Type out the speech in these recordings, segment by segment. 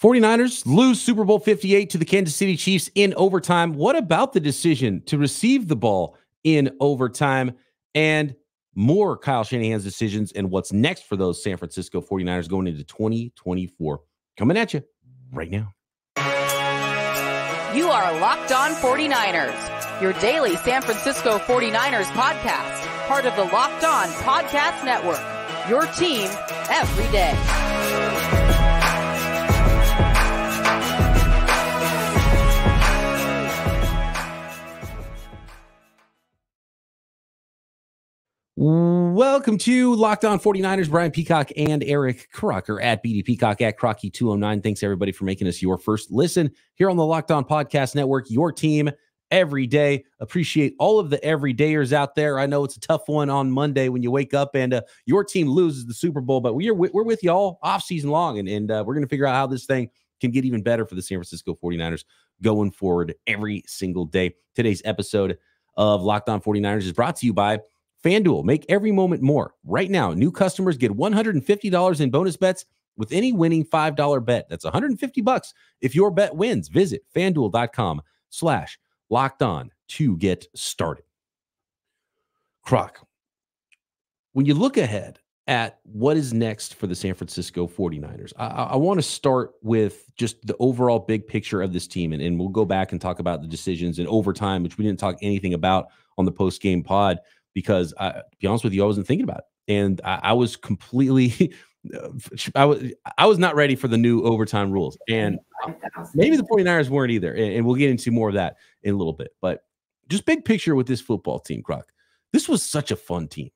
49ers lose Super Bowl 58 to the Kansas City Chiefs in overtime. What about the decision to receive the ball in overtime and more Kyle Shanahan's decisions and what's next for those San Francisco 49ers going into 2024? Coming at you right now. You are Locked On 49ers, your daily San Francisco 49ers podcast, part of the Locked On Podcast Network. Your team every day. Welcome to Locked On 49ers. Brian Peacock and Eric Crocker at BD Peacock at Crocky209. Thanks everybody for making us your first listen here on the Locked On Podcast Network, your team every day. Appreciate all of the everydayers out there. I know it's a tough one on Monday when you wake up and uh, your team loses the Super Bowl, but we're, we're with you all off season long, and, and uh, we're going to figure out how this thing can get even better for the San Francisco 49ers going forward every single day. Today's episode of Locked On 49ers is brought to you by FanDuel, make every moment more. Right now, new customers get $150 in bonus bets with any winning $5 bet. That's 150 bucks if your bet wins. Visit fanduel.com slash locked on to get started. Croc, when you look ahead at what is next for the San Francisco 49ers, I, I want to start with just the overall big picture of this team. And, and we'll go back and talk about the decisions in overtime, which we didn't talk anything about on the post game pod because I, to be honest with you, I wasn't thinking about it, and I, I was completely. I was I was not ready for the new overtime rules, and maybe the 49ers weren't either. And, and, we'll get into more of that in a little bit. But just big picture with this football team, Croc. This was such a fun team.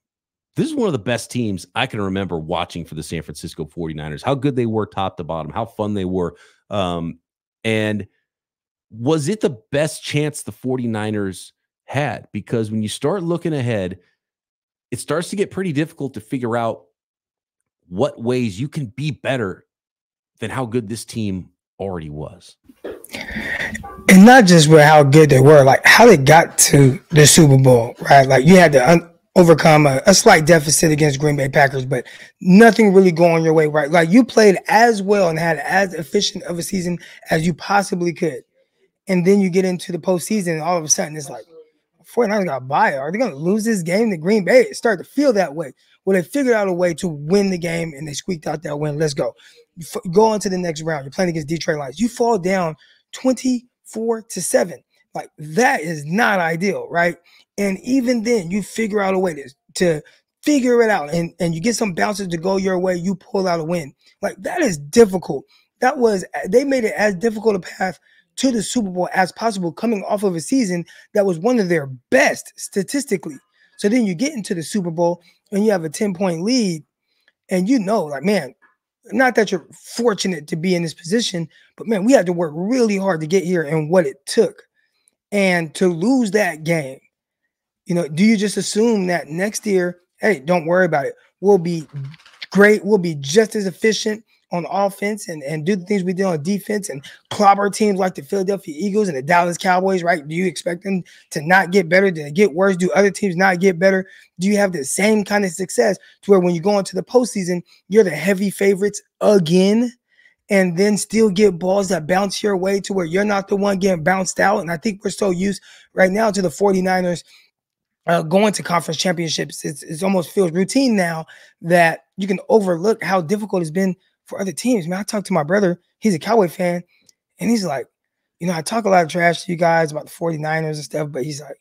This is one of the best teams I can remember watching for the San Francisco 49ers. How good they were top to bottom, how fun they were. Um, and was it the best chance the 49ers had because when you start looking ahead, it starts to get pretty difficult to figure out what ways you can be better than how good this team already was. And not just with how good they were, like how they got to the Super Bowl, right? Like you had to un- overcome a, a, slight deficit against Green Bay Packers, but nothing really going your way, right? Like you played as well and had as efficient of a season as you possibly could. And then you get into the postseason, and all of a sudden it's like, 49ers got by. Are they going to lose this game to Green Bay? It started to feel that way. Well, they figured out a way to win the game and they squeaked out that win. Let's go. go on to the next round. You're playing against Detroit Lions. You fall down 24 to 7. Like that is not ideal, right? And even then, you figure out a way to, to figure it out and, and you get some bounces to go your way, you pull out a win. Like that is difficult. That was they made it as difficult a path to the Super Bowl as possible, coming off of a season that was one of their best statistically. So then you get into the Super Bowl and you have a 10 point lead, and you know, like, man, not that you're fortunate to be in this position, but man, we had to work really hard to get here and what it took. And to lose that game, you know, do you just assume that next year, hey, don't worry about it? We'll be great. We'll be just as efficient on offense and, and do the things we did on defense and clobber teams like the Philadelphia Eagles and the Dallas Cowboys, right? Do you expect them to not get better? Do they get worse? Do other teams not get better? Do you have the same kind of success to where when you go into the postseason, you're the heavy favorites again? And then still get balls that bounce your way to where you're not the one getting bounced out. And I think we're so used right now to the 49ers uh, going to conference championships. It's, it's almost feels routine now that you can overlook how difficult it's been for other teams. Man, I talked to my brother, he's a Cowboy fan, and he's like, you know, I talk a lot of trash to you guys about the 49ers and stuff, but he's like,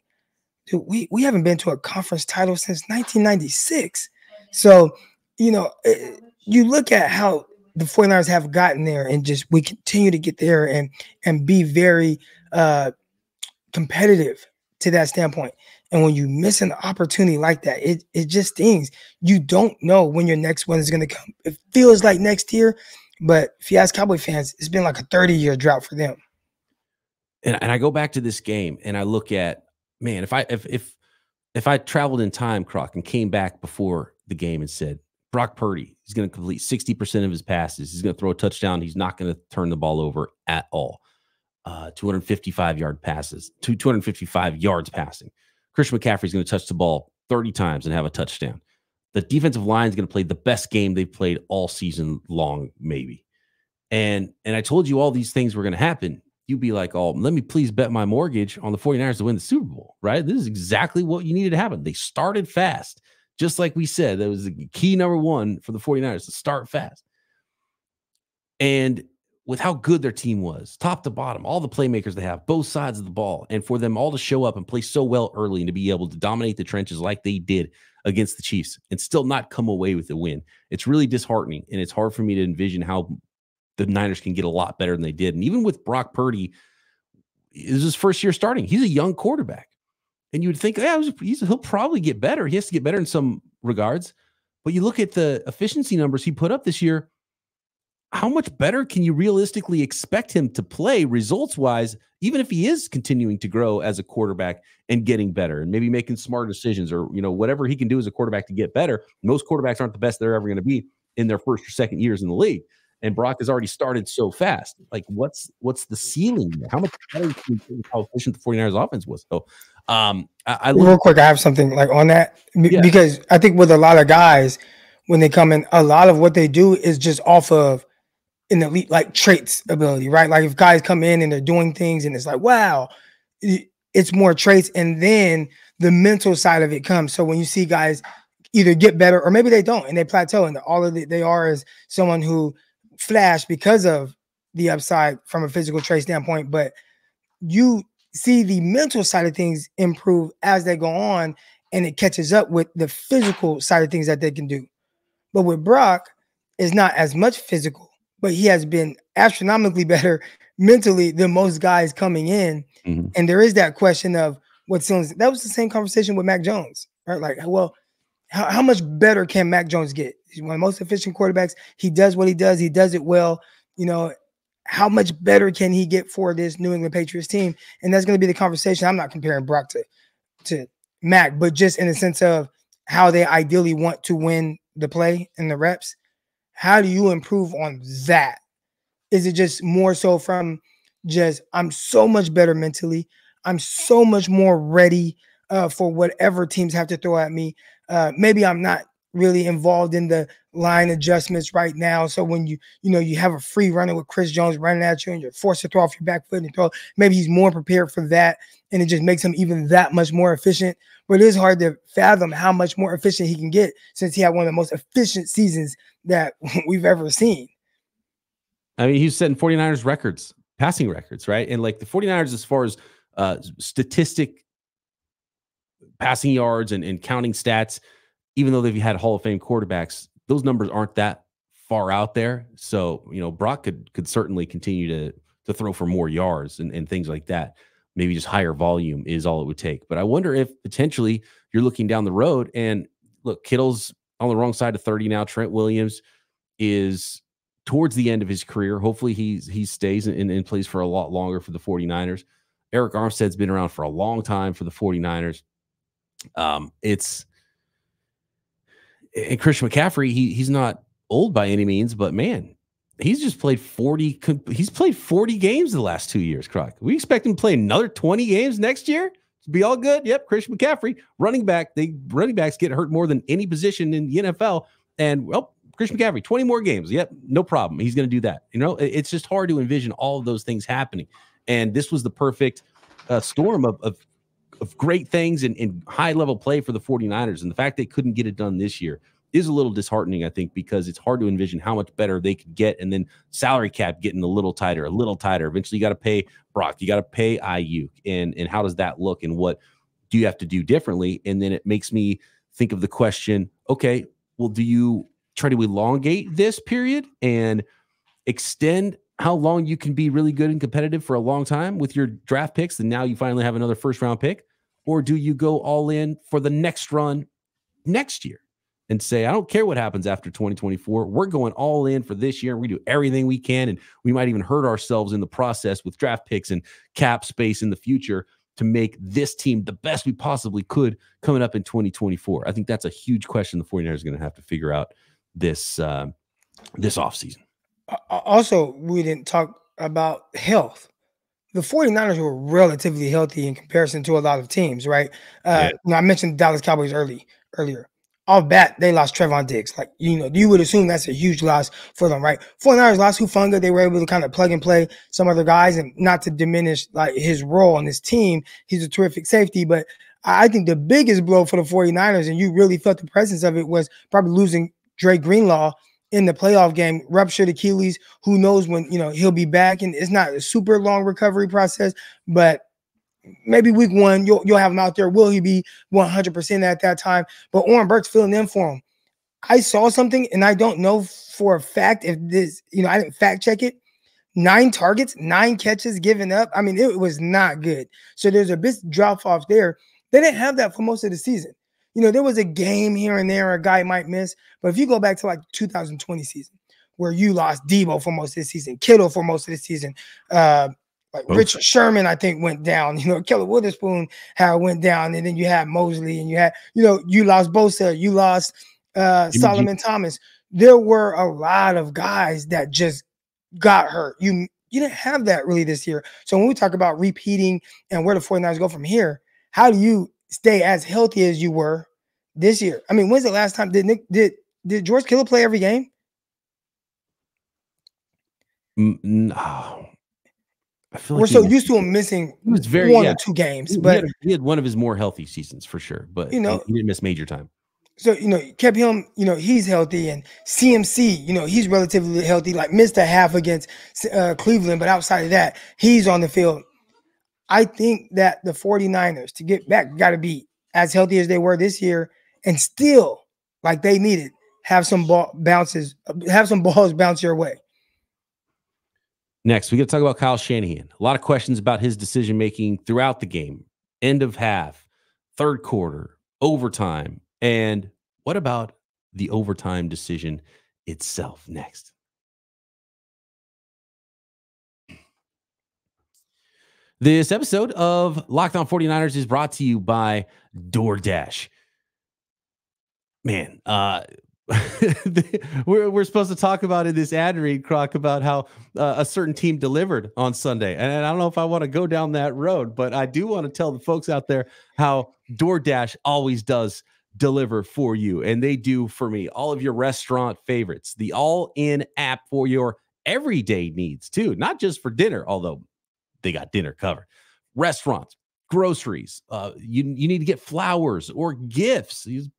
dude, we, we haven't been to a conference title since 1996. So, you know, it, eh, you look at how the 49ers have gotten there and just we continue to get there and and be very uh competitive to that standpoint. And when you miss an opportunity like that, it, it just stings. You don't know when your next one is going to come. It feels like next year, but if you ask Cowboy fans, it's been like a 30 year drought for them. And, and I go back to this game and I look at, man, if I, if, if, if I traveled in time, Croc, and came back before the game and said, Brock Purdy, he's going to complete 60% of his passes. He's going to throw a touchdown. He's not going to turn the ball over at all. Uh, 255 yard passes, two, 255 yards passing. Christian McCaffrey is going to touch the ball 30 times and have a touchdown. The defensive line is going to play the best game they've played all season long, maybe. And and I told you all these things were going to happen. You'd be like, "Oh, let me please bet my mortgage on the 49ers to win the Super Bowl." Right? This is exactly what you needed to happen. They started fast. Just like we said, that was the key number 1 for the 49ers to start fast. And with how good their team was, top to bottom, all the playmakers they have, both sides of the ball, and for them all to show up and play so well early and to be able to dominate the trenches like they did against the Chiefs and still not come away with a win. It's really disheartening. And it's hard for me to envision how the Niners can get a lot better than they did. And even with Brock Purdy, is his first year starting. He's a young quarterback. And you would think, yeah, he'll probably get better. He has to get better in some regards. But you look at the efficiency numbers he put up this year, how much better can you realistically expect him to play results wise, even if he is continuing to grow as a quarterback and getting better and maybe making smarter decisions or, you know, whatever he can do as a quarterback to get better? Most quarterbacks aren't the best they're ever going to be in their first or second years in the league. And Brock has already started so fast. Like, what's what's the ceiling? How much better can you how efficient the 49ers offense was? So, um, I, I real quick, I have something like on that yeah. because I think with a lot of guys, when they come in, a lot of what they do is just off of in the elite like traits ability, right? Like if guys come in and they're doing things and it's like, wow, it's more traits. And then the mental side of it comes. So when you see guys either get better or maybe they don't and they plateau and all of it they are is someone who flashed because of the upside from a physical trait standpoint, but you see the mental side of things improve as they go on and it catches up with the physical side of things that they can do. But with Brock, it's not as much physical but he has been astronomically better mentally than most guys coming in. Mm-hmm. And there is that question of what sounds that was the same conversation with Mac Jones, right? Like, well, how, how much better can Mac Jones get? He's one of the most efficient quarterbacks. He does what he does, he does it well. You know, how much better can he get for this New England Patriots team? And that's going to be the conversation. I'm not comparing Brock to, to Mac, but just in the sense of how they ideally want to win the play and the reps. How do you improve on that? Is it just more so from just I'm so much better mentally? I'm so much more ready uh, for whatever teams have to throw at me. Uh, maybe I'm not really involved in the line adjustments right now. So when you you know you have a free running with Chris Jones running at you and you're forced to throw off your back foot and throw, maybe he's more prepared for that, and it just makes him even that much more efficient. But it is hard to fathom how much more efficient he can get since he had one of the most efficient seasons that we've ever seen. I mean, he's setting 49ers records, passing records, right? And like the 49ers, as far as uh statistic passing yards and, and counting stats, even though they've had Hall of Fame quarterbacks, those numbers aren't that far out there. So, you know, Brock could could certainly continue to to throw for more yards and, and things like that. Maybe just higher volume is all it would take. But I wonder if potentially you're looking down the road and look, Kittle's on the wrong side of 30 now. Trent Williams is towards the end of his career. Hopefully he's he stays and, and plays for a lot longer for the 49ers. Arik Armstead's been around for a long time for the 49ers. Um, it's and Christian McCaffrey, he he's not old by any means, but man, he's just played 40 he's played 40 games the last two years, Croc. We expect him to play another 20 games next year to be all good. Yep, Christian McCaffrey, running back. They running backs get hurt more than any position in the NFL. And well, Christian McCaffrey, 20 more games. Yep, no problem. He's going to do that. You know, it's just hard to envision all of those things happening. And this was the perfect uh, storm of, of of great things and, and high level play for the 49ers. And the fact they couldn't get it done this year is a little disheartening, I think, because it's hard to envision how much better they could get. And then salary cap getting a little tighter, a little tighter. Eventually, you got to pay Brock, you got to pay Aiyuk. And, and how does that look? And what do you have to do differently? And then it makes me think of the question okay, well, do you try to elongate this period and extend how long you can be really good and competitive for a long time with your draft picks? And now you finally have another first round pick? Or do you go all in for the next run next year? and say, I don't care what happens after 2024. We're going all in for this year and we do everything we can. And we might even hurt ourselves in the process with draft picks and cap space in the future to make this team the best we possibly could coming up in 2024. I think that's a huge question the 49ers are going to have to figure out this uh, this offseason. Also, we didn't talk about health. The 49ers were relatively healthy in comparison to a lot of teams, right? Uh, yeah. I mentioned the Dallas Cowboys early earlier off bat, they lost Trevon Diggs. Like, you know, you would assume that's a huge loss for them, right? 49ers lost Hufanga. They were able to kind of plug and play some other guys and not to diminish like his role on this team. He's a terrific safety, but I think the biggest blow for the 49ers, and you really felt the presence of it, was probably losing Dre Greenlaw in the playoff game, ruptured Achilles. Who knows when, you know, he'll be back. And it's not a super long recovery process, but maybe week one, you'll, you'll have him out there. Will he be 100% at that time? But Oren Burks filling in for him. I saw something, and I don't know for a fact if this, you know, I didn't fact check it. Nine targets, nine catches given up. I mean, it was not good. So there's a bit drop off there. They didn't have that for most of the season. You know, there was a game here and there a guy might miss, but if you go back to like 2020 season, where you lost Deebo for most of the season, Kittle for most of the season, uh, like okay. Richard Sherman, I think went down. You know, Ahkello Witherspoon how it went down, and then you had Moseley, and you had, you know, you lost Bosa, you lost uh, Solomon Thomas. There were a lot of guys that just got hurt. You you didn't have that really this year. So when we talk about repeating and where the 49ers go from here, how do you stay as healthy as you were this year? I mean, when's the last time did Nick did did George Kittle play every game? No. I feel we're so was, used to him missing he was very, one yeah, or two games, but he had, he had, one of his more healthy seasons for sure. But you know, he didn't miss major time. So you know, kept him. You know, he's healthy, and CMC. You know, he's relatively healthy. Like missed a half against uh, Cleveland, but outside of that, he's on the field. I think that the 49ers to get back got to be as healthy as they were this year, and still like they needed have some ball bounces, have some balls bounce your way. Next, we got to talk about Kyle Shanahan. A lot of questions about his decision making throughout the game, end of half, third quarter, overtime, and what about the overtime decision itself? Next. This episode of Locked On 49ers is brought to you by DoorDash. Man, uh, we're, we're supposed to talk about in this ad read, Croc, about how uh, a certain team delivered on Sunday. And I don't know if I want to go down that road, but I do want to tell the folks out there how DoorDash always does deliver for you. And they do for me all of your restaurant favorites, the all in app for your everyday needs, too, not just for dinner, although they got dinner covered. Restaurants, groceries, uh, you, you need to get flowers or gifts. Use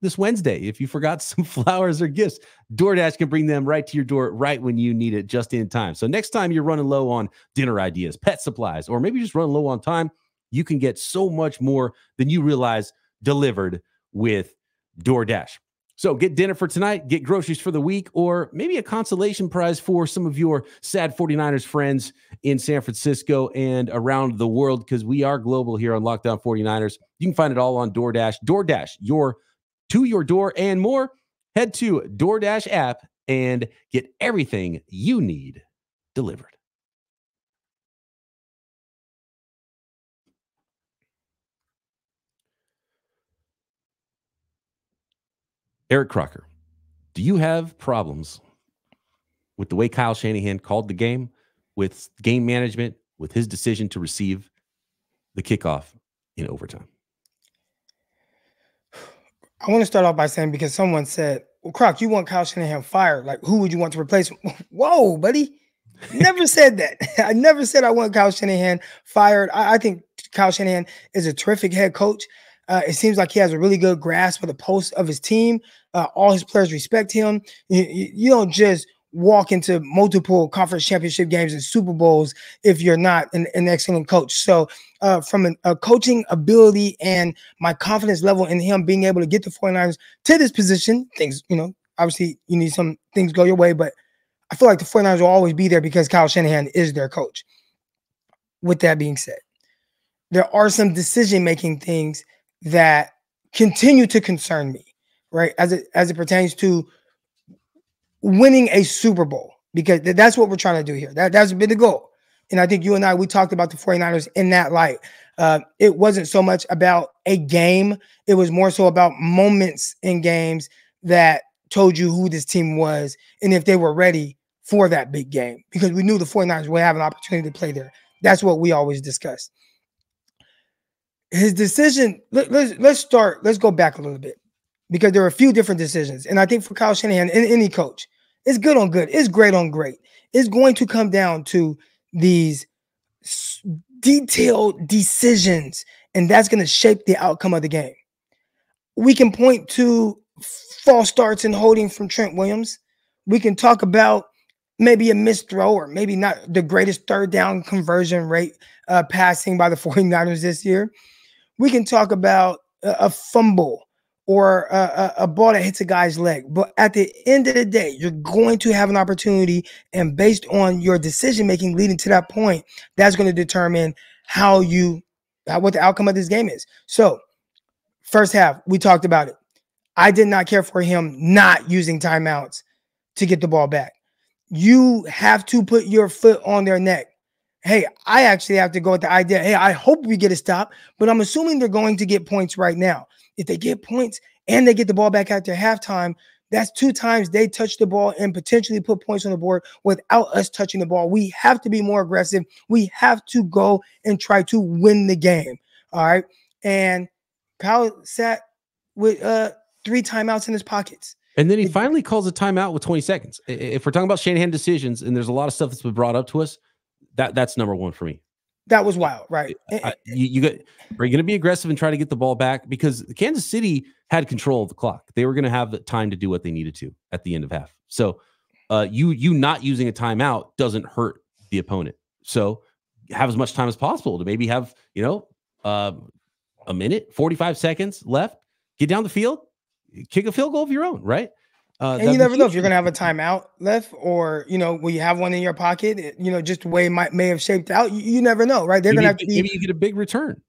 this Wednesday. If you forgot some flowers or gifts, DoorDash can bring them right to your door right when you need it just in time. So next time you're running low on dinner ideas, pet supplies, or maybe just running low on time, you can get so much more than you realize delivered with DoorDash. So get dinner for tonight, get groceries for the week, or maybe a consolation prize for some of your sad 49ers friends in San Francisco and around the world because we are global here on Locked On 49ers. You can find it all on DoorDash. DoorDash, your to your door and more, head to DoorDash app and get everything you need delivered. Eric Crocker, do you have problems with the way Kyle Shanahan called the game, with game management, with his decision to receive the kickoff in overtime? I want to start off by saying because someone said, "Well, Croc, you want Kyle Shanahan fired? Like, who would you want to replace him?" Whoa, buddy! Never said that. I never said I want Kyle Shanahan fired. I, I think Kyle Shanahan is a terrific head coach. Uh, it seems like he has a really good grasp of the pulse of his team. Uh, all his players respect him. You, you, don't just walk into multiple conference championship games and Super Bowls if you're not an, an excellent coach. So, uh, from an, a coaching ability and my confidence level in him being able to get the 49ers to this position, things, you know, obviously you need some things go your way, but I feel like the 49ers will always be there because Kyle Shanahan is their coach. With that being said, there are some decision making things that continue to concern me, right? As it as it pertains to winning a Super Bowl because that's what we're trying to do here. That, that's been the goal. And I think you and I, we talked about the 49ers in that light. Uh, it wasn't so much about a game, it was more so about moments in games that told you who this team was and if they were ready for that big game because we knew the 49ers would have an opportunity to play there. That's what we always discuss. His decision, let, let's let's start, let's go back a little bit. because there are a few different decisions. And I think for Kyle Shanahan and any coach, it's good on good, it's great on great. It's going to come down to these detailed decisions, and that's going to shape the outcome of the game. We can point to false starts and holding from Trent Williams. We can talk about maybe a missed throw or maybe not the greatest third down conversion rate uh, passing by the 49ers this year. We can talk about a, a fumble or a, a, ball that hits a guy's leg. But at the end of the day, you're going to have an opportunity, and based on your decision making leading to that point, that's going to determine how you, what the outcome of this game is. So, first half, we talked about it. I did not care for him not using timeouts to get the ball back. You have to put your foot on their neck. Hey, I actually have to go with the idea. Hey, I hope we get a stop, but I'm assuming they're going to get points right now. If they get points and they get the ball back after halftime, that's two times they touch the ball and potentially put points on the board without us touching the ball. We have to be more aggressive. We have to go and try to win the game. All right. And Kyle sat with uh three timeouts in his pockets. And then he finally calls a timeout with 20 seconds. If we're talking about Shanahan decisions, and there's a lot of stuff that's been brought up to us, that that's number one for me that was wild, right? I, you, you got are you going to be aggressive and try to get the ball back because Kansas City had control of the clock. They were going to have the time to do what they needed to at the end of half. So, uh, you you not using a timeout doesn't hurt the opponent. So, have as much time as possible to maybe have you know uh, a minute, forty five seconds left. Get down the field, kick a field goal of your own, right? Uh, and you never know if you're going to have a timeout left or, you know, will you have one in your pocket, you know, just the way it might, may have shaped out. You, you never know, right? They're going to have to be, maybe you get a big return.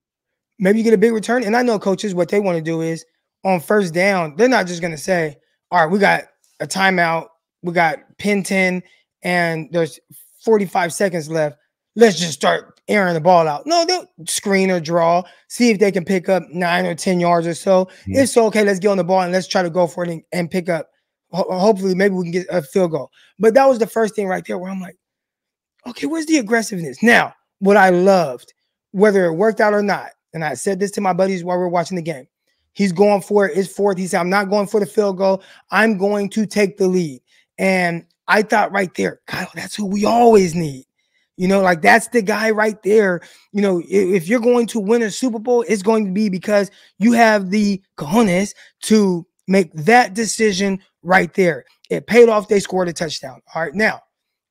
Maybe you get a big return. And I know coaches, what they want to do is on first down, they're not just going to say, all right, we got a timeout, we got pin 10, and there's 45 seconds left. Let's just start airing the ball out. No, they'll screen or draw, see if they can pick up nine or 10 yards or so. Mm-hmm. It's okay. Let's get on the ball and let's try to go for it and, and pick up hopefully maybe we can get a field goal. But that was the first thing right there where I'm like, okay, where's the aggressiveness? Now, what I loved, whether it worked out or not, and I said this to my buddies while we are watching the game. He's going for it. It's fourth. He said, I'm not going for the field goal. I'm going to take the lead. And I thought right there, Kyle, that's who we always need. You know, like that's the guy right there. You know, if, you're going to win a Super Bowl, it's going to be because you have the cojones to make that decision right there. It paid off. They scored a touchdown. All right. Now,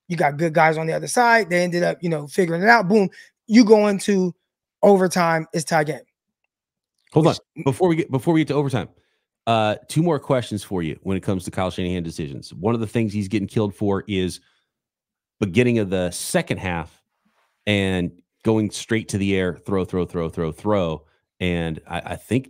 you got good guys on the other side. They ended up, you know, figuring it out. Boom. You go into overtime. It's tie game. Hold Which, on. Before we get before we get to overtime, uh, two more questions for you when it comes to Kyle Shanahan decisions. One of the things he's getting killed for is beginning of the second half and going straight to the air, throw, throw, throw, throw, throw. And I, I think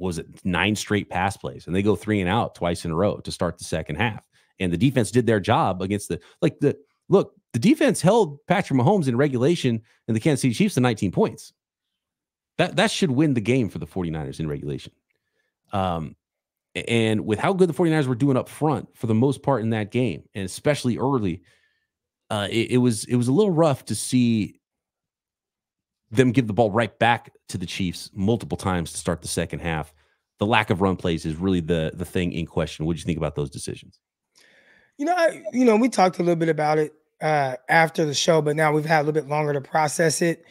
was it nine straight pass plays and they go three and out twice in a row to start the second half. And the defense did their job against the like the look, the defense held Patrick Mahomes in regulation and the Kansas City Chiefs to 19 points. That that should win the game for the 49ers in regulation. Um and with how good the 49ers were doing up front for the most part in that game, and especially early, uh, it, it was it was a little rough to see them give the ball right back to the Chiefs multiple times to start the second half. The lack of run plays is really the the thing in question. What do you think about those decisions? You know, I, you know, we talked a little bit about it uh, after the show, but now we've had a little bit longer to process it.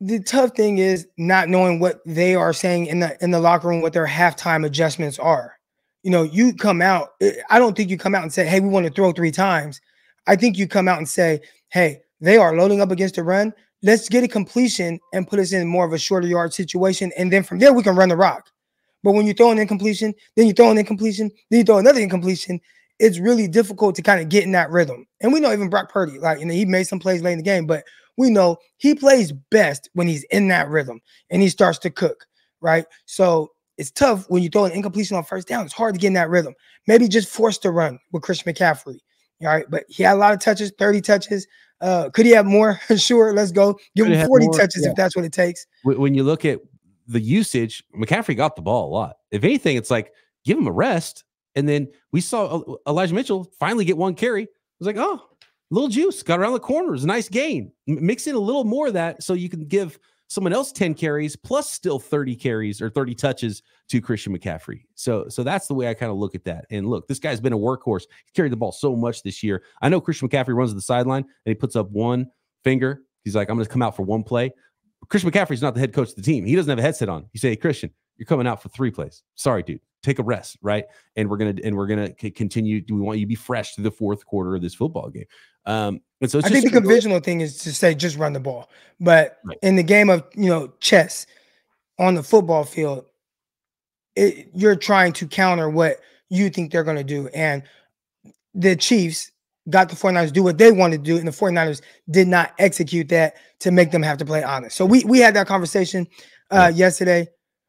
The tough thing is not knowing what they are saying in the in the locker room, what their halftime adjustments are. You know, you come out. Eh, I don't think you come out and say, "Hey, we want to throw three times." I think you come out and say, "Hey, they are loading up against the run let's get a completion and put us in more of a shorter yard situation. And then from there, we can run the rock. But when you throw an incompletion, then you throw an incompletion, then you throw another incompletion, it's really difficult to kind of get in that rhythm. And we know even Brock Purdy, like, you know, he made some plays late in the game, but we know he plays best when he's in that rhythm and he starts to cook, right? So it's tough when you throw an incompletion on first down. It's hard to get in that rhythm. Maybe just force to run with Chris McCaffrey. All right. But he had a lot of touches, 30 touches. Uh, could he have more? sure, let's go. Give could him 40 touches yeah. if that's what it takes. When you look at the usage, McCaffrey got the ball a lot. If anything, it's like give him a rest. And then we saw Elijah Mitchell finally get one carry. It was like, oh, little juice got around the corner. It was a nice gain. Mix in a little more of that so you can give someone else 10 carries plus still 30 carries or 30 touches to Christian McCaffrey. So so that's the way I kind of look at that. And look, this guy's been a workhorse. He carried the ball so much this year. I know Christian McCaffrey runs to the sideline and he puts up one finger. He's like, I'm going to come out for one play. Christian McCaffrey's not the head coach of the team. He doesn't have a headset on. You say, hey, Christian, you're coming out for three plays. Sorry, dude. Take a rest, right? And we're gonna and we're gonna continue. Do we want you to be fresh to the fourth quarter of this football game? Um, and so I think the conventional thing is to say just run the ball, but right. in the game of you know chess on the football field, it, you're trying to counter what you think they're going to do, and the Chiefs got the 49ers do what they wanted to do, and the 49ers did not execute that to make them have to play honest. So we we had that conversation uh, yeah. yesterday.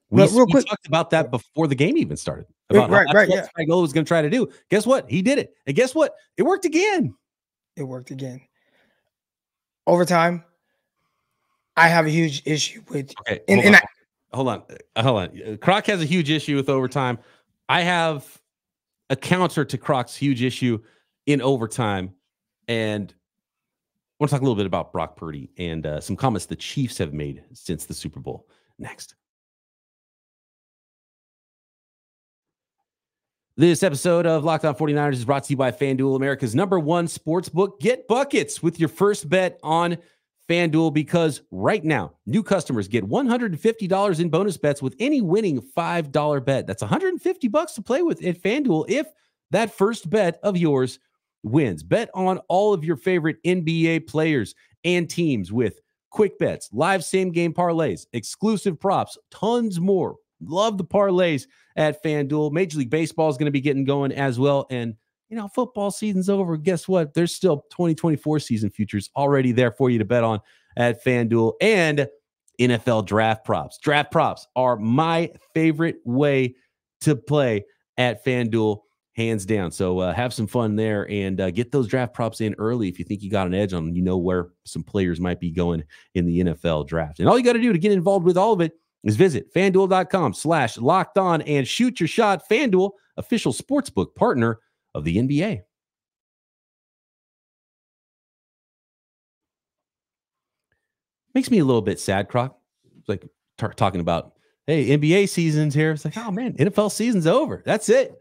We, real quick, we talked about that before the game even started. About right, right, yeah. Spagnuolo was going to try to do. Guess what? He did it, and guess what? It worked again. It worked again. Overtime. I have a huge issue with. Okay, and, hold, and on. I, hold on, uh, hold on. Croc has a huge issue with overtime. I have a counter to Croc's huge issue in overtime, and I want to talk a little bit about Brock Purdy and uh, some comments the Chiefs have made since the Super Bowl. Next. This episode of Locked On 49ers is brought to you by FanDuel, America's number one sports book. Get buckets with your first bet on FanDuel because right now, new customers get $150 in bonus bets with any winning $5 bet. That's 150 bucks to play with at FanDuel if that first bet of yours wins. Bet on all of your favorite NBA players and teams with quick bets, live same game parlays, exclusive props, tons more. Love the parlays at FanDuel. Major League Baseball is going to be getting going as well. And, you know, football season's over. Guess what? There's still 2024 season futures already there for you to bet on at FanDuel and NFL draft props. Draft props are my favorite way to play at FanDuel, hands down. So uh, have some fun there and uh, get those draft props in early if you think you got an edge on, you know, where some players might be going in the NFL draft. And all you got to do to get involved with all of it is visit fanduel.com slash locked on and shoot your shot. Fanduel, official sportsbook partner of the NBA. Makes me a little bit sad, Croc. It's like t- talking about, hey, NBA season's here. It's like, oh man, NFL season's over. That's it.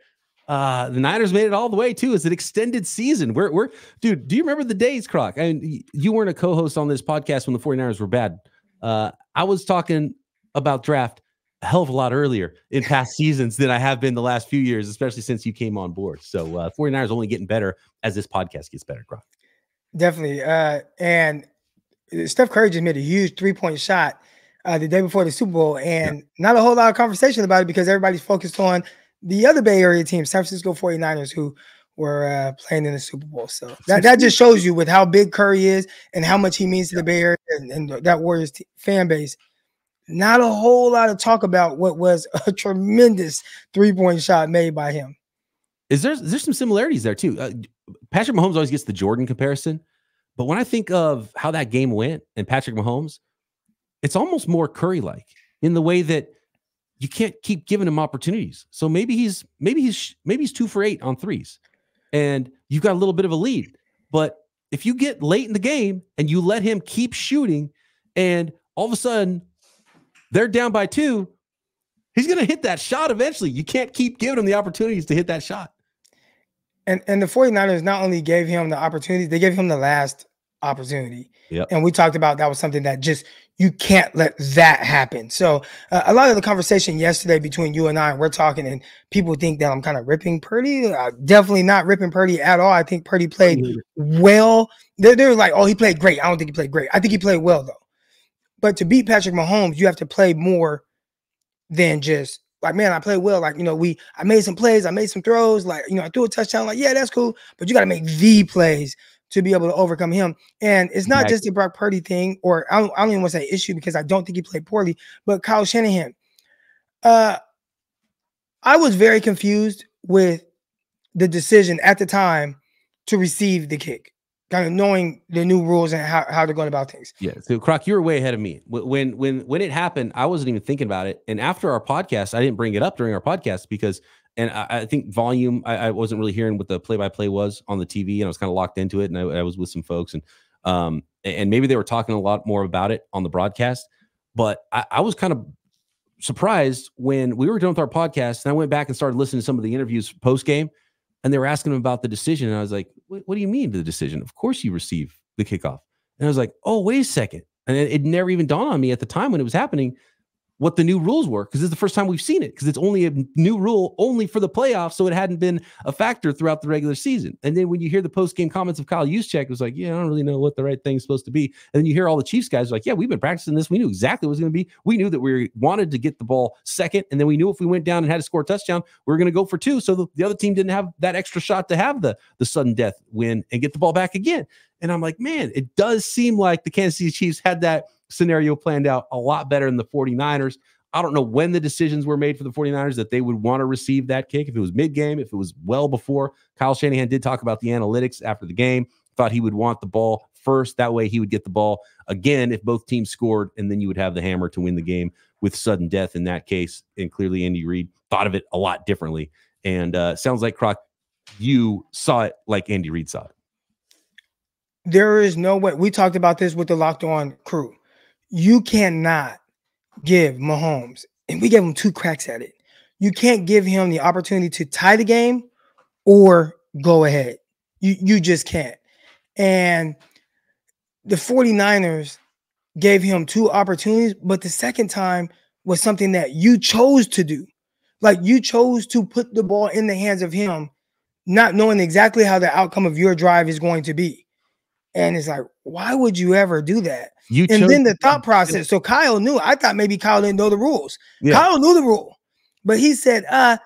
Uh, the Niners made it all the way too. It's an extended season. We're, we're, dude, do you remember the days, Croc? I mean, you weren't a co-host on this podcast when the 49ers were bad. Uh, I was talking about draft a hell of a lot earlier in past seasons than I have been the last few years, especially since you came on board. So uh, 49ers only getting better as this podcast gets better, Croc. Definitely. Uh, and Steph Curry just made a huge three point shot uh, the day before the Super Bowl, and yeah. not a whole lot of conversation about it because everybody's focused on the other Bay Area team, San Francisco 49ers, who were uh, playing in the Super Bowl. So that, that just shows you with how big Curry is and how much he means to the Bay Area and, and that Warriors t- fan base not a whole lot of talk about what was a tremendous three point shot made by him. Is there is there some similarities there too? Uh, Patrick Mahomes always gets the Jordan comparison, but when I think of how that game went and Patrick Mahomes, it's almost more Curry like in the way that you can't keep giving him opportunities. So maybe he's maybe he's maybe he's two for eight on threes, and you've got a little bit of a lead. But if you get late in the game and you let him keep shooting, and all of a sudden they're down by two. He's going to hit that shot eventually. You can't keep giving him the opportunities to hit that shot. And and the 49ers not only gave him the opportunities, they gave him the last opportunity. Yep. And we talked about that was something that just you can't let that happen. So uh, a lot of the conversation yesterday between you and I, we're talking, and people think that I'm kind of ripping Purdy. Uh, definitely not ripping Purdy at all. I think Purdy played well. They're, they're like, oh, he played great. I don't think he played great. I think he played well though. But to beat Patrick Mahomes, you have to play more than just like, man, I played well. Like, you know, we I made some plays, I made some throws, like, you know, I threw a touchdown. Like, yeah, that's cool. But you got to make the plays to be able to overcome him. And it's not just the Brock Purdy thing, or I don't, I don't even want to say issue because I don't think he played poorly, but Kyle Shanahan. Uh I was very confused with the decision at the time to receive the kick kind of knowing the new rules and how, how they're going about things. Yeah. So Croc, you were way ahead of me. When when when it happened, I wasn't even thinking about it. And after our podcast, I didn't bring it up during our podcast because and I, I think volume, I, I, wasn't really hearing what the play by play was on the TV, and I was kind of locked into it. And I, I was with some folks, and um, and maybe they were talking a lot more about it on the broadcast. But I, I was kind of surprised when we were done with our podcast and I went back and started listening to some of the interviews post game and they were asking him about the decision. And I was like, what, do you mean the decision? Of course you receive the kickoff. And I was like, oh, wait a second. And it, it never even dawned on me at the time when it was happening what the new rules were because it's the first time we've seen it because it's only a new rule only for the playoffs, so it hadn't been a factor throughout the regular season. And then when you hear the post game comments of Kyle Juszczyk, it was like, yeah, I don't really know what the right thing is supposed to be. And then you hear all the Chiefs guys like, yeah, we've been practicing this. We knew exactly what it was going to be. We knew that we wanted to get the ball second, and then we knew if we went down and had to score a touchdown, we were going to go for two. So the, the other team didn't have that extra shot to have the the sudden death win and get the ball back again. And I'm like, man, it does seem like the Kansas City Chiefs had that scenario planned out a lot better than the 49ers. I don't know when the decisions were made for the 49ers that they would want to receive that kick. If it was mid game, if it was well before. Kyle Shanahan did talk about the analytics after the game, thought he would want the ball first. That way he would get the ball again if both teams scored, and then you would have the hammer to win the game with sudden death in that case. And clearly, Andy Reid thought of it a lot differently. And uh, sounds like Croc, you saw it like Andy Reid saw it. There is no way. We talked about this with the locked on crew. You cannot give Mahomes, and we gave him two cracks at it. You can't give him the opportunity to tie the game or go ahead. You you just can't. And the 49ers gave him two opportunities, but the second time was something that you chose to do. Like you chose to put the ball in the hands of him, not knowing exactly how the outcome of your drive is going to be. And it's like, why would you ever do that? You and then the thought process. So Kyle knew. I thought maybe Kyle didn't know the rules. Yeah. Kyle knew the rule, but he said, "Uh,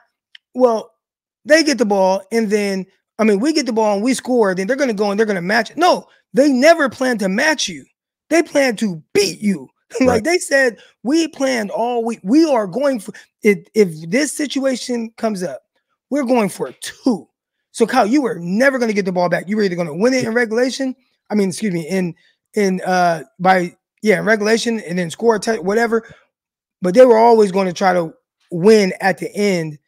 well, they get the ball, and then I mean, we get the ball and we score. Then they're going to go and they're going to match it. No, they never plan to match you. They plan to beat you. like right. they said, we planned all week. We are going for it. If this situation comes up, we're going for two. So Kyle, you were never going to get the ball back. You were either going to win it in regulation. I mean, excuse me, in in uh by yeah regulation and then score a t- whatever. But they were always going to try to win at the end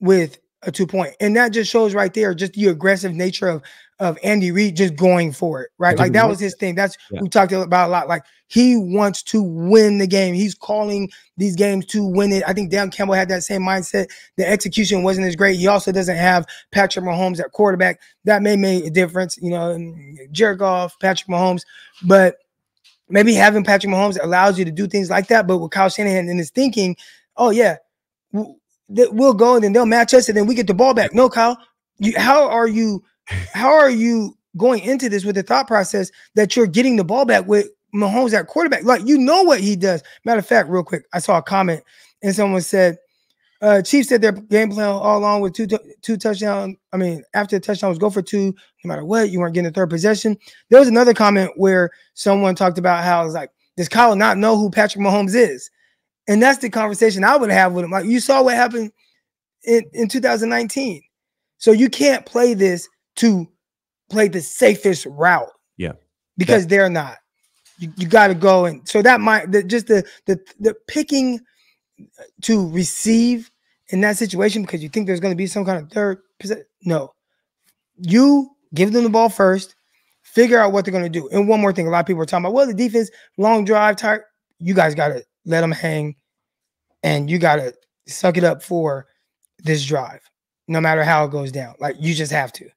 with a two point, and that just shows right there just the aggressive nature of of Andy Reid just going for it, right? Like that was his thing. That's yeah. we talked about a lot. Like he wants to win the game. He's calling these games to win it. I think Dan Campbell had that same mindset. The execution wasn't as great. He also doesn't have Patrick Mahomes at quarterback. That may make a difference, you know, Jared Goff, Patrick Mahomes, but maybe having Patrick Mahomes allows you to do things like that. But with Kyle Shanahan and his thinking, oh yeah, we'll go and then they'll match us and then we get the ball back. No, Kyle, you, how are you? How are you going into this with the thought process that you're getting the ball back with Mahomes at quarterback? Like you know what he does. Matter of fact, real quick, I saw a comment and someone said, uh, Chiefs said their game plan all along with two two touchdowns. I mean, after the touchdown was go for two, no matter what, you weren't getting the third possession. There was another comment where someone talked about how it's like, does Kyle not know who Patrick Mahomes is? And that's the conversation I would have with him. Like you saw what happened in, in 2019. So you can't play this to play the safest route. Yeah. Because that, they're not. You, you got to go and so that might the, just the the the picking uh, to receive in that situation because you think there's going to be some kind of third no. You give them the ball first, figure out what they're going to do. And one more thing, a lot of people are talking about, well, the defense, long drive, tired. You guys got to let them hang and you got to suck it up for this drive, no matter how it goes down. Like you just have to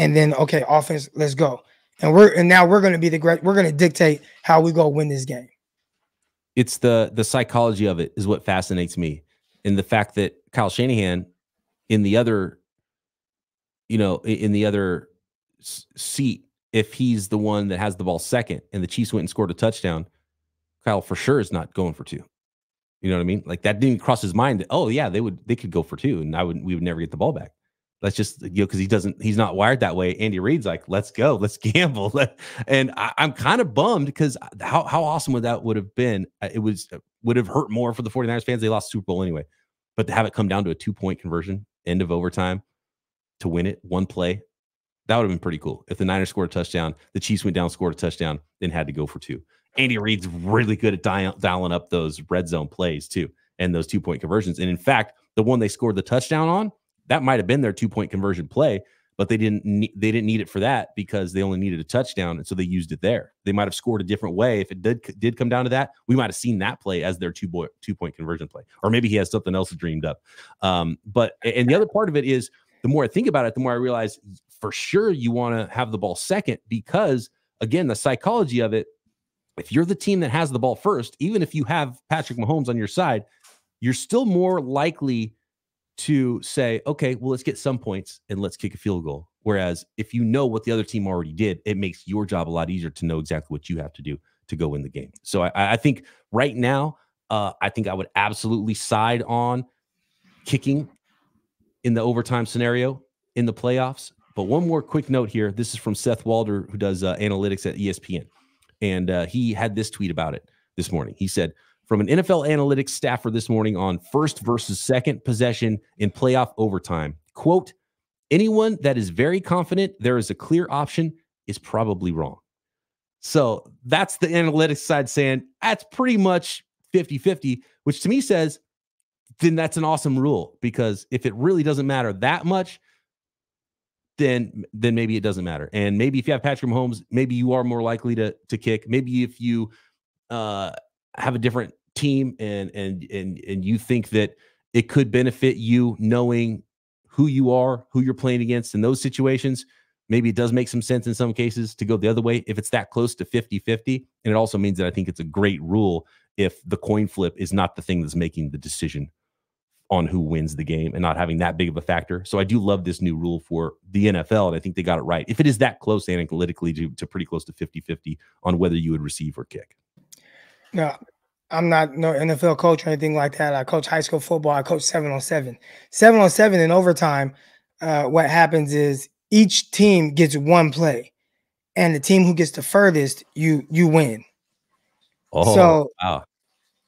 and then okay, offense, let's go. And we're and now we're going to be the great. We're going to dictate how we go win this game. It's the the psychology of it is what fascinates me, and the fact that Kyle Shanahan, in the other, you know, in the other seat, if he's the one that has the ball second, and the Chiefs went and scored a touchdown, Kyle for sure is not going for two. You know what I mean? Like that didn't cross his mind that oh yeah they would they could go for two and I would we would never get the ball back. Let's just you know because he doesn't he's not wired that way. Andy Reid's like, let's go, let's gamble, and I, am kind of bummed because how how awesome would that would have been? Uh, it was uh, would have hurt more for the 49ers fans. They lost Super Bowl anyway, but to have it come down to a two point conversion, end of overtime, to win it, one play, that would have been pretty cool. If the Niners scored a touchdown, the Chiefs went down, scored a touchdown, then had to go for two. Andy Reid's really good at dial, dialing up those red zone plays too, and those two point conversions. And in fact, the one they scored the touchdown on that might have been their two point conversion play, but they didn't ne- they didn't need it for that because they only needed a touchdown and so they used it there. They might have scored a different way if it did did come down to that. We might have seen that play as their two boy, two point conversion play, or maybe he has something else dreamed up. Um, but and the other part of it is the more I think about it, the more I realize for sure you want to have the ball second because again the psychology of it. If you're the team that has the ball first, even if you have Patrick Mahomes on your side, you're still more likely to say, okay, well, let's get some points and let's kick a field goal. Whereas if you know what the other team already did, it makes your job a lot easier to know exactly what you have to do to go win the game. So I, I think right now, uh, I think I would absolutely side on kicking in the overtime scenario in the playoffs. But one more quick note here. This is from Seth Walder, who does uh, analytics at ESPN. And uh, he had this tweet about it this morning. He said, from an NFL analytics staffer this morning on first versus second possession in playoff overtime. Quote, anyone that is very confident there is a clear option is probably wrong. So that's the analytics side saying that's pretty much 50 50, which to me says, then that's an awesome rule because if it really doesn't matter that much, then then maybe it doesn't matter. And maybe if you have Patrick Mahomes, maybe you are more likely to to kick. Maybe if you uh have a different team and and and and you think that it could benefit you knowing who you are, who you're playing against in those situations, maybe it does make some sense in some cases to go the other way if it's that close to 50-50 and it also means that I think it's a great rule if the coin flip is not the thing that's making the decision on who wins the game and not having that big of a factor. So I do love this new rule for the NFL and I think they got it right. If it is that close analytically to, to pretty close to 50-50 on whether you would receive or kick. Yeah, I'm not no NFL coach or anything like that. I coach high school football. I coach seven on seven. Seven on seven in overtime. Uh, what happens is each team gets one play, and the team who gets the furthest, you you win. Oh, so, wow.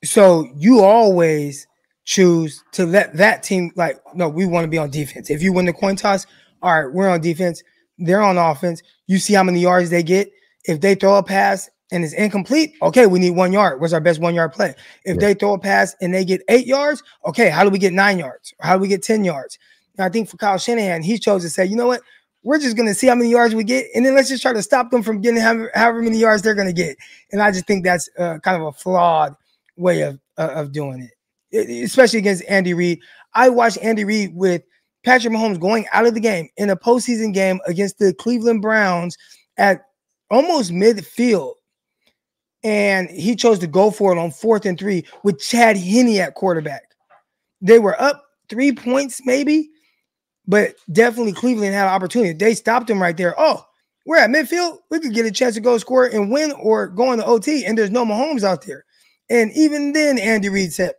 so you always choose to let that team like no, we want to be on defense. If you win the coin toss, all right, we're on defense. They're on offense. You see how many yards they get. If they throw a pass and it's incomplete, okay, we need one yard. What's our best one yard play? If they throw a pass and they get eight yards, okay, how do we get nine yards? How do we get 10 yards? I think for Kyle Shanahan, he chose to say, you know what? We're just going to see how many yards we get, and then let's just try to stop them from getting however, however many yards they're going to get. And I just think that's uh, kind of a flawed way of uh, of doing it. it, especially against Andy Reid. I watched Andy Reid with Patrick Mahomes going out of the game in a postseason game against the Cleveland Browns at almost midfield and he chose to go for it on fourth and three with Chad Henne at quarterback. They were up three points, maybe, but definitely Cleveland had an opportunity. They stopped him right there. Oh, we're at midfield. We could get a chance to go score and win or go into OT, and there's no Mahomes out there. And even then, Andy Reid said,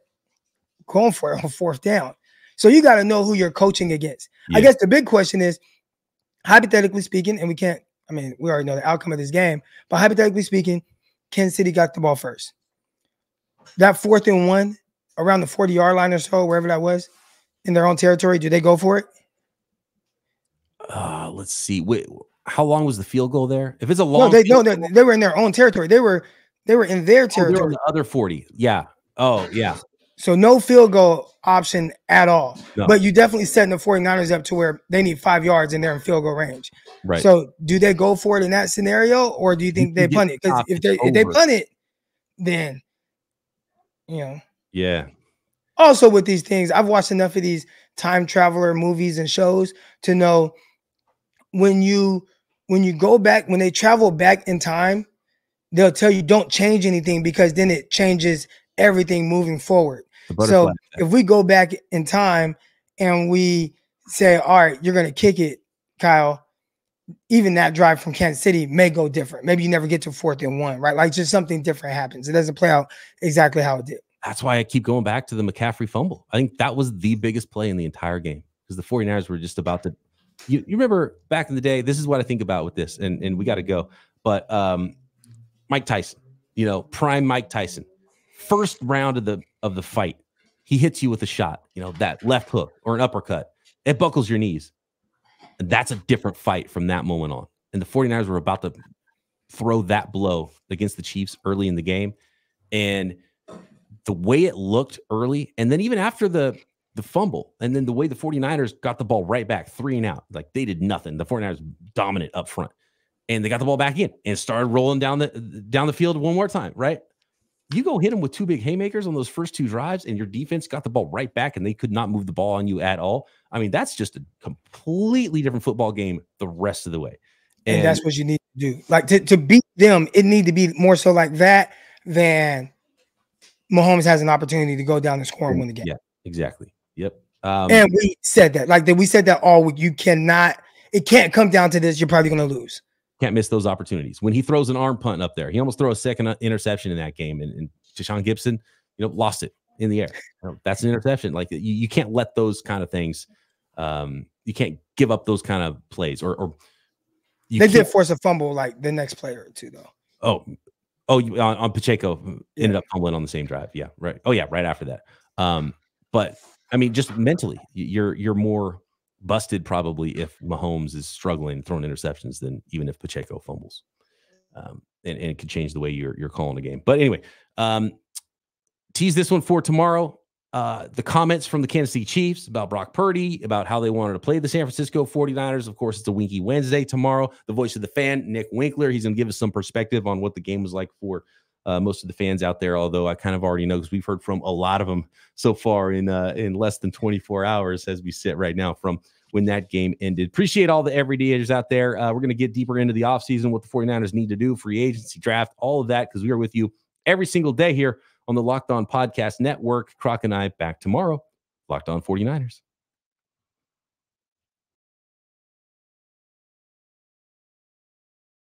going for it on fourth down. So you got to know who you're coaching against. Yeah. I guess the big question is, hypothetically speaking, and we can't, I mean, we already know the outcome of this game, but hypothetically speaking, Kansas City got the ball first. That fourth and one around the 40 yard line or so, wherever that was, in their own territory, do they go for it? Uh, let's see. Wait, how long was the field goal there? If it's a long, no, they, no, they, they were in their own territory. They were they were in their territory. Oh, the other 40. Yeah. Oh, yeah. So no field goal option at all. No. But you definitely setting the 49ers up to where they need five yards and they're in field goal range. Right. So do they go for it in that scenario or do you think you they punt it? Because if they if they punt it, then you know. Yeah. Also with these things, I've watched enough of these time traveler movies and shows to know when you when you go back when they travel back in time, they'll tell you don't change anything because then it changes everything moving forward. So if we go back in time and we say, all right, you're going to kick it, Kyle, even that drive from Kansas City may go different. Maybe you never get to fourth and one, right? Like just something different happens. It doesn't play out exactly how it did. That's why I keep going back to the McCaffrey fumble. I think that was the biggest play in the entire game because the 49ers were just about to. You, you remember back in the day, this is what I think about with this, and, and we got to go. But um, Mike Tyson, you know, prime Mike Tyson, first round of the of the fight, he hits you with a shot, you know, that left hook or an uppercut. It buckles your knees. And that's a different fight from that moment on. And the 49ers were about to throw that blow against the Chiefs early in the game. And the way it looked early, and then even after the the fumble. And then the way the 49ers got the ball right back, three and out. Like they did nothing. The 49ers dominant up front. And they got the ball back in and started rolling down the down the field one more time, right? You go hit them with two big haymakers on those first two drives, and your defense got the ball right back, and they could not move the ball on you at all. I mean, that's just a completely different football game the rest of the way. And, and that's what you need to do. Like to, to beat them, it need to be more so like that than Mahomes has an opportunity to go down and score and win the game. Yeah, exactly. Yep. Um, and we said that, like that, we said that all week. You cannot. It can't come down to this. You're probably going to lose. Can't miss those opportunities. When he throws an arm punt up there, he almost throw a second uh, interception in that game, and, and Tashaun Gipson, you know, lost it in the air. That's an interception. Like you, you can't let those kind of things. Um, you can't give up those kind of plays, or, or they did force a fumble like the next player or two, though. Oh, oh, on, on Pacheco yeah. ended up fumbling on the same drive. Yeah, right. Oh yeah, right after that. Um, but I mean, just mentally, you're you're more busted probably if Mahomes is struggling throwing interceptions than even if Pacheco fumbles. Um, and, and it could change the way you're you're calling the game. But anyway, um, tease this one for tomorrow. Uh, the comments from the Kansas City Chiefs about Brock Purdy, about how they wanted to play the San Francisco 49ers. Of course, it's a Winky Wednesday tomorrow. The voice of the fan, Nick Winkler, he's going to give us some perspective on what the game was like for uh, most of the fans out there. Although I kind of already know because we've heard from a lot of them so far in uh, in less than 24 hours as we sit right now from when that game ended. Appreciate all the everydayers out there. Uh, we're going to get deeper into the offseason, what the 49ers need to do, free agency draft, all of that, because we are with you every single day here on the Locked On Podcast Network. Croc and I back tomorrow. Locked On 49ers.